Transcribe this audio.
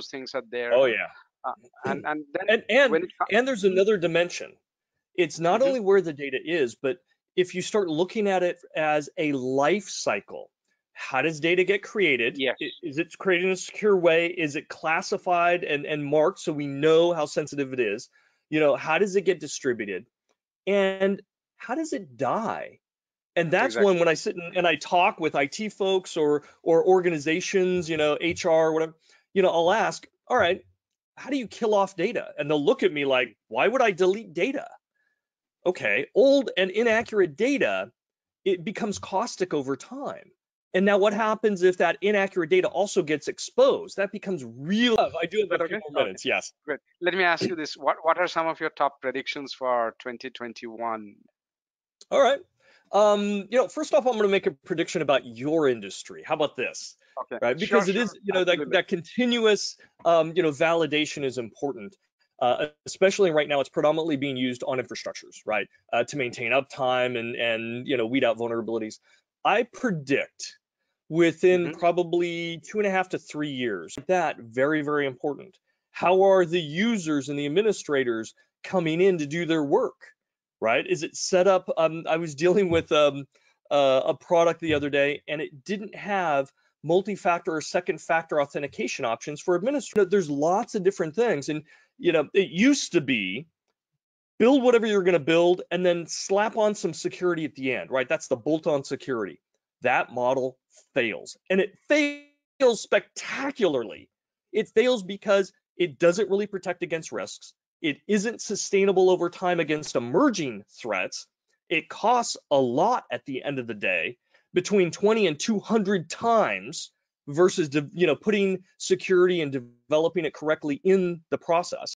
those things are there. Oh yeah. Uh, and and then and and, when it co- and there's another dimension. It's not Mhm. only where the data is, but if you start looking at it as a life cycle, how does data get created? Yes. Is it created in a secure way? Is it classified and, and marked so we know how sensitive it is? You know, how does it get distributed? And how does it die? And that's Exactly. when when I sit and, and I talk with IT folks or or organizations, you know, HR, whatever, you know, I'll ask, all right, how do you kill off data? And they'll look at me like, why would I delete data? Okay, old and inaccurate data, it becomes caustic over time. And now what happens if that inaccurate data also gets exposed? That becomes real. I do have a few more minutes. Yes. Great. Let me ask you this: What what are some of your top predictions for 2021? All right. Um, you know, first off, I'm going to make a prediction about your industry. How about this? Okay. right? Sure, Because it is, sure. you know, that, Absolutely. that continuous, um, you know, validation is important. Uh, especially right now, it's predominantly being used on infrastructures, right, uh, to maintain uptime and and you know weed out vulnerabilities. I predict within Mhm. probably two and a half to three years. That very very important. How are the users and the administrators coming in to do their work? Right? Is it set up? Um, I was dealing with um, uh, a product the other day, and it didn't have multi-factor or second factor authentication options for administrators. There's lots of different things. And, you know, it used to be build whatever you're going to build and then slap on some security at the end, right? That's the bolt on security. That model fails and it fails spectacularly. It fails because it doesn't really protect against risks. It isn't sustainable over time against emerging threats. It costs a lot at the end of the day between 20 and 200 times versus you know putting security and developing it correctly in the process